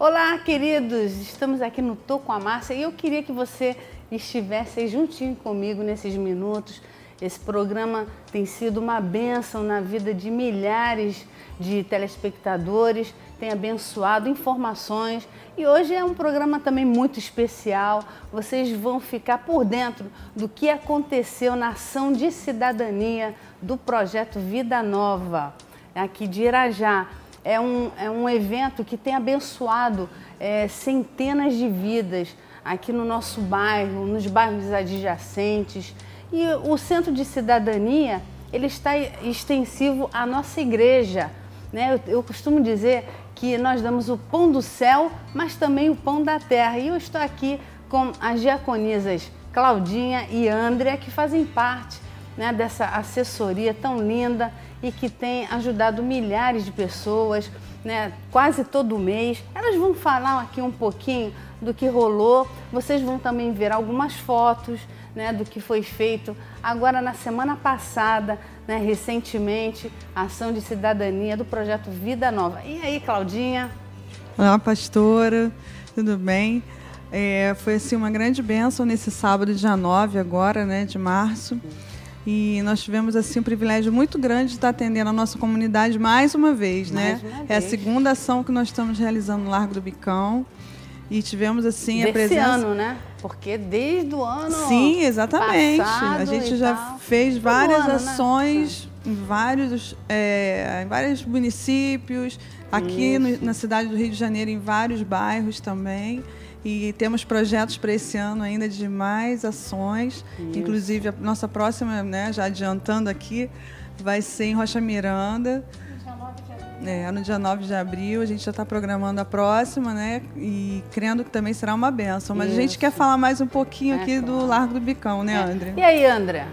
Olá, queridos! Estamos aqui no Tô com a Márcia e eu queria que você estivesse juntinho comigo nesses minutos. Esse programa tem sido uma bênção na vida de milhares de telespectadores, tem abençoado informações e hoje é um programa também muito especial. Vocês vão ficar por dentro do que aconteceu na ação de cidadania do projeto Vida Nova, aqui de Irajá é um, é um evento que tem abençoado é, centenas de vidas aqui no nosso bairro, nos bairros adjacentes. E o Centro de Cidadania, ele está extensivo à nossa igreja. Né? Eu, eu costumo dizer que nós damos o pão do céu, mas também o pão da terra. E eu estou aqui com as diaconisas Claudinha e Andrea, que fazem parte né, dessa assessoria tão linda e que tem ajudado milhares de pessoas, né, quase todo mês. Elas vão falar aqui um pouquinho do que rolou. Vocês vão também ver algumas fotos né, do que foi feito agora na semana passada, né, recentemente, a ação de cidadania do projeto Vida Nova. E aí, Claudinha? Olá, pastora, tudo bem? É, foi assim uma grande bênção nesse sábado, dia 9 agora, né, de março. E nós tivemos assim um privilégio muito grande de estar atendendo a nossa comunidade mais uma vez, né? mais né? Uma é vez. a segunda ação que nós estamos realizando no Largo do Bicão. E tivemos assim Desse a presença. ano, né? Porque desde o ano. Sim, exatamente. A gente já tal. fez várias ano, né? ações né? em vários, é, em vários municípios, aqui no, na cidade do Rio de Janeiro, em vários bairros também. E temos projetos para esse ano ainda de mais ações. Isso. Inclusive, a nossa próxima, né, já adiantando aqui, vai ser em Rocha Miranda. É, no dia 9 de abril, a gente já está programando a próxima, né? E crendo que também será uma benção. Mas Isso. a gente quer falar mais um pouquinho é, aqui claro. do Largo do Bicão, né, é. André? E aí, André?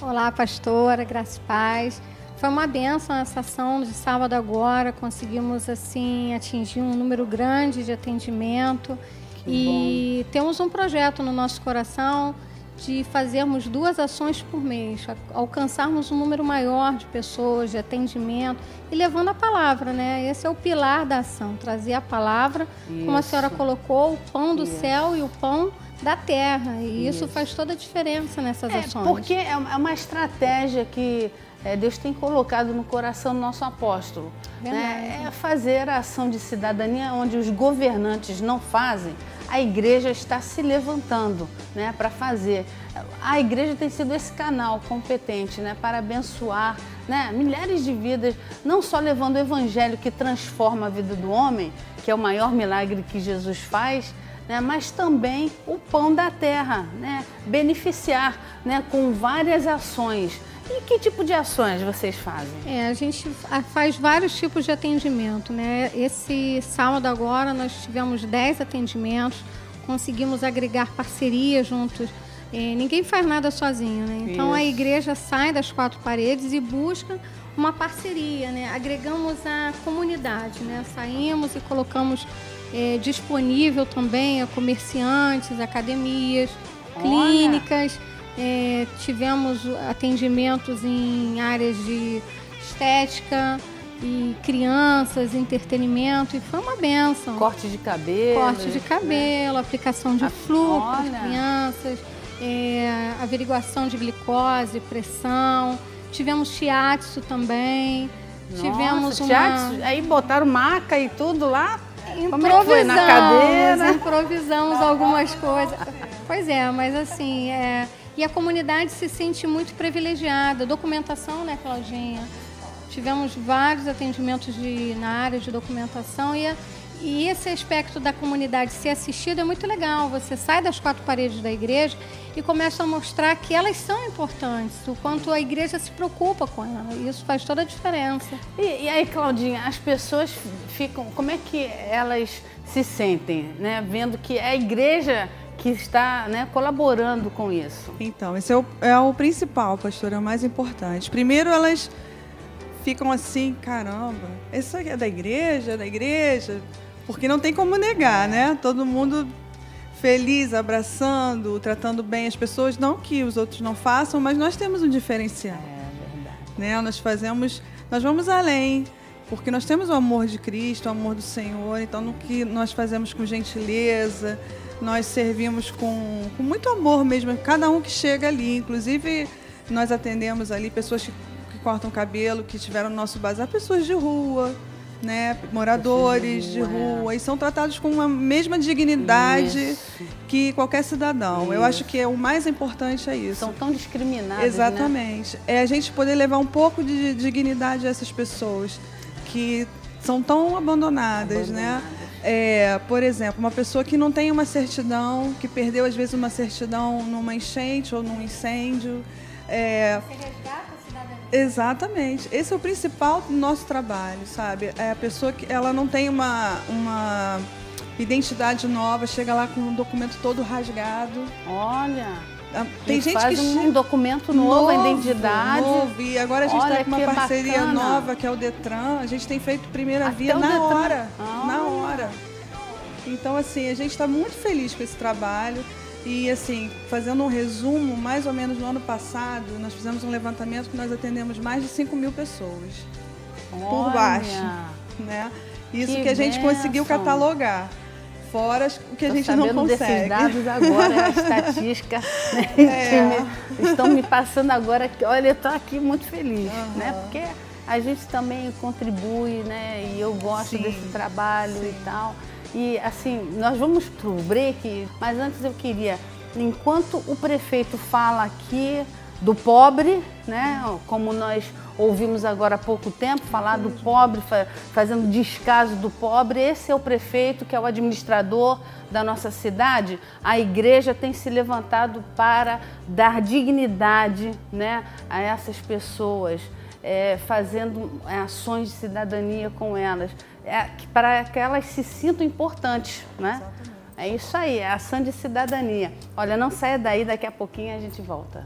Olá, pastora, graças e paz. Foi uma benção essa ação de sábado agora. Conseguimos assim atingir um número grande de atendimento que e bom. temos um projeto no nosso coração de fazermos duas ações por mês, alcançarmos um número maior de pessoas, de atendimento e levando a palavra, né? Esse é o pilar da ação, trazer a palavra, isso. como a senhora colocou, o pão do isso. céu e o pão da terra. E isso, isso faz toda a diferença nessas é, ações. Porque é uma estratégia que é, Deus tem colocado no coração do nosso apóstolo. Né? É fazer a ação de cidadania onde os governantes não fazem, a igreja está se levantando né, para fazer. A igreja tem sido esse canal competente né, para abençoar né, milhares de vidas, não só levando o evangelho que transforma a vida do homem, que é o maior milagre que Jesus faz, né, mas também o pão da terra, né, beneficiar né, com várias ações e que tipo de ações vocês fazem? É, a gente faz vários tipos de atendimento, né? Esse sábado agora nós tivemos 10 atendimentos, conseguimos agregar parcerias juntos. É, ninguém faz nada sozinho, né? Então Isso. a igreja sai das quatro paredes e busca uma parceria, né? Agregamos a comunidade, né? Saímos e colocamos é, disponível também a comerciantes, academias, Olha. clínicas é, tivemos atendimentos em áreas de estética e crianças, entretenimento, e foi uma benção. Corte de cabelo. Corte de né? cabelo, né? aplicação de flúor para crianças, é, averiguação de glicose, pressão. Tivemos shiatsu também. Nossa, tivemos uma... Aí botaram maca e tudo lá? É? Na cadeira? Improvisamos algumas coisas. Pois é, mas assim, é, e a comunidade se sente muito privilegiada. Documentação, né, Claudinha? Tivemos vários atendimentos de, na área de documentação e, e esse aspecto da comunidade ser assistida é muito legal. Você sai das quatro paredes da igreja e começa a mostrar que elas são importantes, o quanto a igreja se preocupa com ela. Isso faz toda a diferença. E, e aí, Claudinha, as pessoas ficam. Como é que elas se sentem, né? Vendo que a igreja que está né, colaborando com isso? Então, esse é o, é o principal, pastor, é o mais importante. Primeiro, elas ficam assim, caramba, isso aqui é da igreja, é da igreja, porque não tem como negar, né? Todo mundo feliz, abraçando, tratando bem as pessoas, não que os outros não façam, mas nós temos um diferencial. É verdade. Né? Nós fazemos, nós vamos além, porque nós temos o amor de Cristo, o amor do Senhor, então no que nós fazemos com gentileza, nós servimos com, com muito amor mesmo, cada um que chega ali, inclusive nós atendemos ali pessoas que, que cortam cabelo, que estiveram no nosso bazar, pessoas de rua, né, moradores de rua, de rua é. e são tratados com a mesma dignidade isso. que qualquer cidadão. Isso. Eu acho que é, o mais importante é isso. São tão discriminados. Né? Exatamente. Né? É a gente poder levar um pouco de dignidade a essas pessoas que são tão abandonadas, né? abandonadas. né? É, por exemplo, uma pessoa que não tem uma certidão, que perdeu às vezes uma certidão numa enchente ou num incêndio. É, Você resgata Exatamente. Esse é o principal do nosso trabalho, sabe? É a pessoa que ela não tem uma, uma identidade nova, chega lá com um documento todo rasgado. Olha. Ah, tem gente faz que um documento novo, a identidade. Novo. E agora a gente está com uma parceria bacana. nova que é o Detran. A gente tem feito primeira Até via na Detran. hora. Ah. Então, assim, a gente está muito feliz com esse trabalho. E assim, fazendo um resumo, mais ou menos no ano passado, nós fizemos um levantamento que nós atendemos mais de 5 mil pessoas Olha. por baixo. Né? Isso que, que a gente conseguiu catalogar. Fora o que Tô a gente não consegue. desses dados agora, a estatística, né, é. estão me passando agora que, olha, eu estou aqui muito feliz, uhum. né? Porque a gente também contribui, né? E eu gosto sim, desse trabalho sim. e tal. E assim, nós vamos para o break, mas antes eu queria, enquanto o prefeito fala aqui do pobre, né? Como nós ouvimos agora há pouco tempo falar do pobre, fazendo descaso do pobre. Esse é o prefeito, que é o administrador da nossa cidade. A igreja tem se levantado para dar dignidade né, a essas pessoas, é, fazendo ações de cidadania com elas é, para que elas se sintam importantes, né? Exatamente. É isso aí, é ação de cidadania. Olha, não saia daí, daqui a pouquinho a gente volta.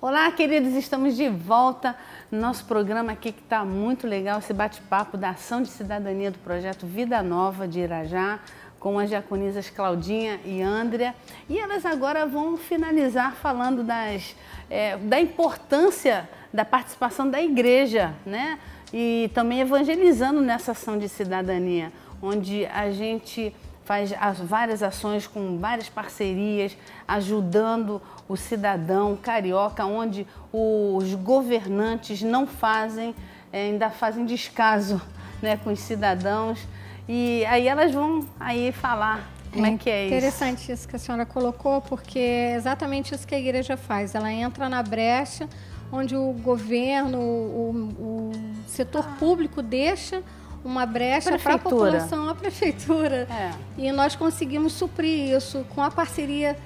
Olá, queridos, estamos de volta no nosso programa aqui que está muito legal, esse bate-papo da ação de cidadania do projeto Vida Nova de Irajá com as diaconisas Claudinha e Andrea. E elas agora vão finalizar falando das, é, da importância da participação da igreja, né? E também evangelizando nessa ação de cidadania, onde a gente faz as várias ações com várias parcerias, ajudando o cidadão carioca, onde os governantes não fazem, é, ainda fazem descaso né, com os cidadãos e aí elas vão aí falar como é, é que é isso. Interessante isso que a senhora colocou, porque é exatamente isso que a igreja faz. Ela entra na brecha onde o governo, o, o setor ah. público deixa uma brecha para a população, a prefeitura. É. E nós conseguimos suprir isso com a parceria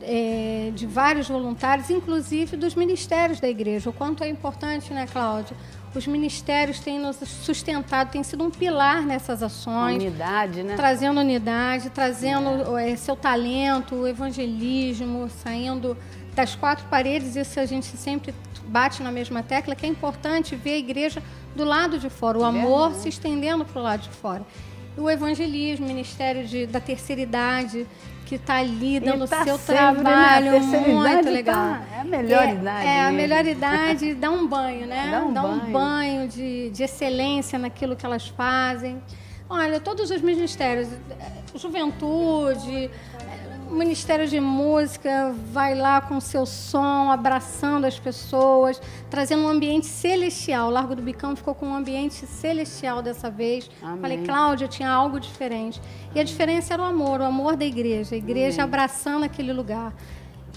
é, de vários voluntários, inclusive dos ministérios da igreja. O quanto é importante, né, Cláudia? Os ministérios têm nos sustentado, têm sido um pilar nessas ações. unidade, né? Trazendo unidade, trazendo é. seu talento, o evangelismo, saindo das quatro paredes. Isso a gente sempre bate na mesma tecla, que é importante ver a igreja do lado de fora, o amor se estendendo para o lado de fora. O evangelismo, o Ministério de, da Terceira Idade, que está ali dando tá seu né? trabalho muito legal. Tá, é a melhor é, idade. É, a melhor idade dá um banho, né? Dá um dá banho, um banho de, de excelência naquilo que elas fazem. Olha, todos os ministérios, juventude, o Ministério de Música vai lá com seu som, abraçando as pessoas, trazendo um ambiente celestial. O Largo do Bicão ficou com um ambiente celestial dessa vez. Amém. Falei, Cláudia, tinha algo diferente. E a diferença era o amor, o amor da igreja, a igreja Amém. abraçando aquele lugar.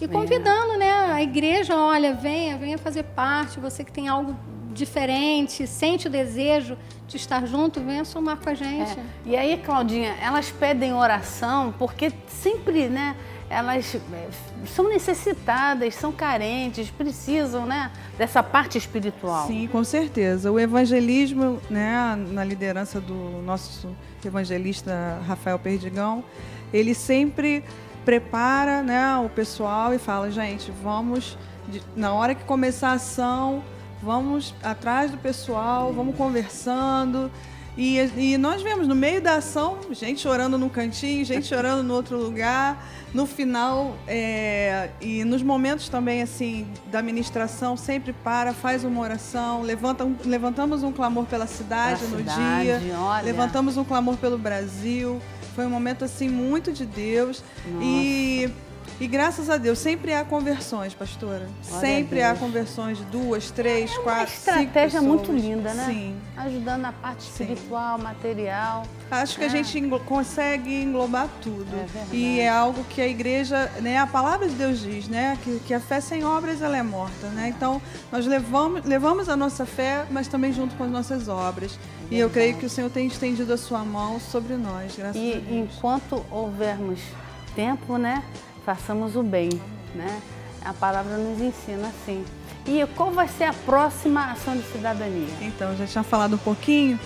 E convidando, né, a igreja, olha, venha, venha fazer parte, você que tem algo diferente, sente o desejo de estar junto, venha somar com a gente. É. E aí, Claudinha, elas pedem oração porque sempre, né? elas é, são necessitadas, são carentes, precisam né, dessa parte espiritual. Sim, com certeza. O evangelismo, né, na liderança do nosso evangelista Rafael Perdigão, ele sempre prepara né, o pessoal e fala, gente, vamos, na hora que começar a ação, vamos atrás do pessoal, vamos conversando. E, e, nós vemos no meio da ação gente chorando num cantinho, gente chorando no outro lugar. No final é, e nos momentos também assim da administração sempre para, faz uma oração, levanta, levantamos um clamor pela cidade no cidade, dia, olha. levantamos um clamor pelo Brasil. Foi um momento assim muito de Deus Nossa. e e graças a Deus, sempre há conversões, pastora. Glória sempre há conversões de duas, três, é quatro, cinco. Uma estratégia muito linda, né? Sim. Ajudando na parte espiritual, Sim. material. Acho que é. a gente englo consegue englobar tudo. É e é algo que a igreja, né, a palavra de Deus diz, né, que, que a fé sem obras ela é morta, né? Então, nós levamos, levamos a nossa fé, mas também junto com as nossas obras. E eu creio que o Senhor tem estendido a sua mão sobre nós, graças e, a Deus. E enquanto houvermos tempo, né, façamos o bem, né? A palavra nos ensina assim. E qual vai ser a próxima ação de cidadania? Então, já tinha falado um pouquinho.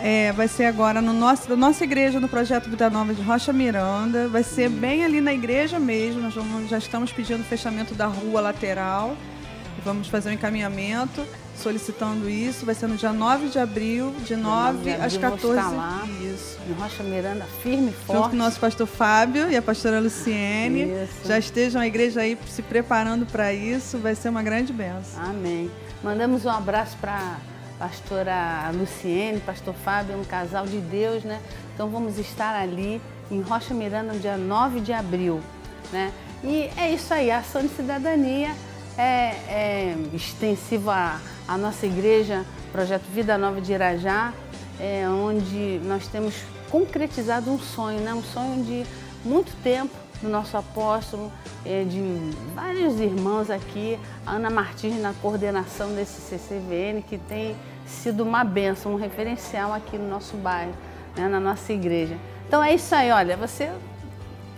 É, vai ser agora no nosso, na nossa igreja, no projeto Vida Nova de Rocha Miranda. Vai ser bem ali na igreja mesmo. Nós vamos, já estamos pedindo o fechamento da rua lateral. Vamos fazer um encaminhamento solicitando isso. Vai ser no dia 9 de abril, de 9 às 14 lá, Isso. Em Rocha Miranda, firme e forte. Junto com o nosso pastor Fábio e a pastora Luciene. Isso. Já estejam a igreja aí se preparando para isso. Vai ser uma grande benção. Amém. Mandamos um abraço para pastora Luciene, pastor Fábio, um casal de Deus, né? Então vamos estar ali em Rocha Miranda no dia 9 de abril, né? E é isso aí, a ação de cidadania é, é extensiva à, nossa igreja, projeto Vida Nova de Irajá, é, onde nós temos concretizado um sonho, né? um sonho de muito tempo do nosso apóstolo, é, de vários irmãos aqui, a Ana Martins na coordenação desse CCVN, que tem sido uma benção, um referencial aqui no nosso bairro, né? na nossa igreja. Então é isso aí, olha, você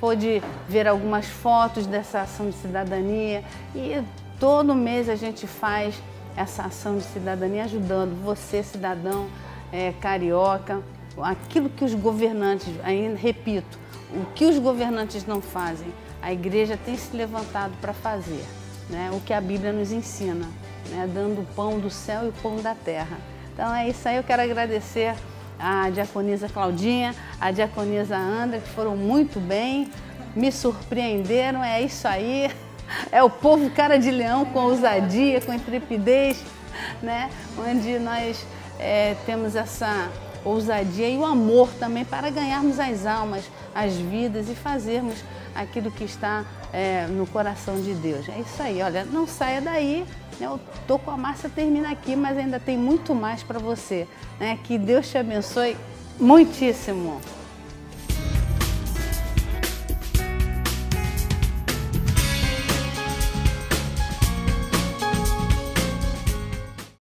pôde ver algumas fotos dessa ação de cidadania e Todo mês a gente faz essa ação de cidadania ajudando você, cidadão é, carioca, aquilo que os governantes, ainda repito, o que os governantes não fazem, a igreja tem se levantado para fazer, né? o que a Bíblia nos ensina, né? dando o pão do céu e o pão da terra. Então é isso aí, eu quero agradecer a diaconisa Claudinha, a diaconisa Andra, que foram muito bem, me surpreenderam, é isso aí. É o povo cara de leão com ousadia, com intrepidez, né? Onde nós é, temos essa ousadia e o amor também para ganharmos as almas, as vidas e fazermos aquilo que está é, no coração de Deus. É isso aí, olha, não saia daí. Né? O Tô com a Massa termina aqui, mas ainda tem muito mais para você. Né? Que Deus te abençoe muitíssimo.